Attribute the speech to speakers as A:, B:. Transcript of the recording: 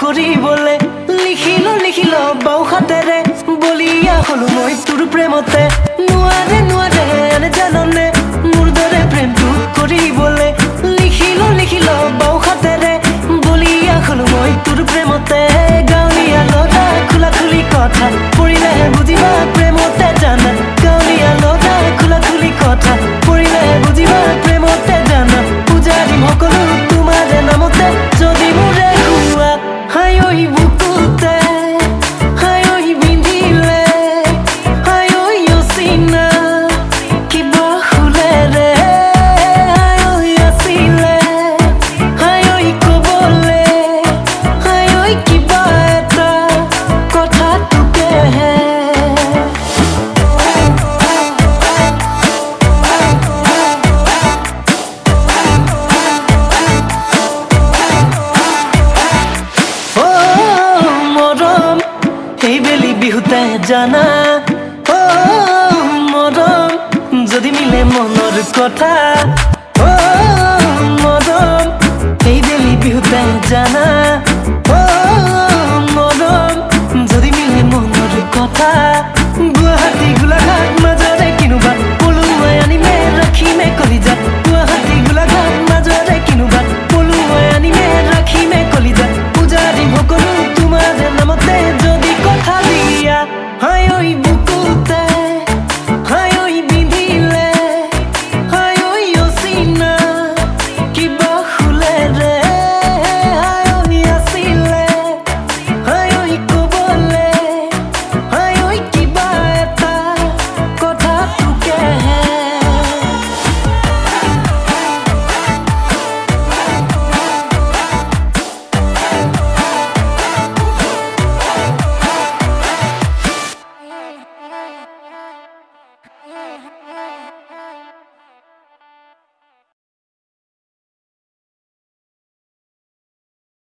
A: কৰিবলৈ লিখিলো লিখিলো বাও হাতেৰে। বলিয়া হলো মই তোৰ প্ৰেমতে। নোৱাৰে নোৱাৰে জাননে? মোৰ দৰে প্ৰেমটো কৰিবলৈ বিহুতে জানা। ও মদম যদি মিলে মনৰ কথা। ও মদম এই দেলি বিহুতে জানা।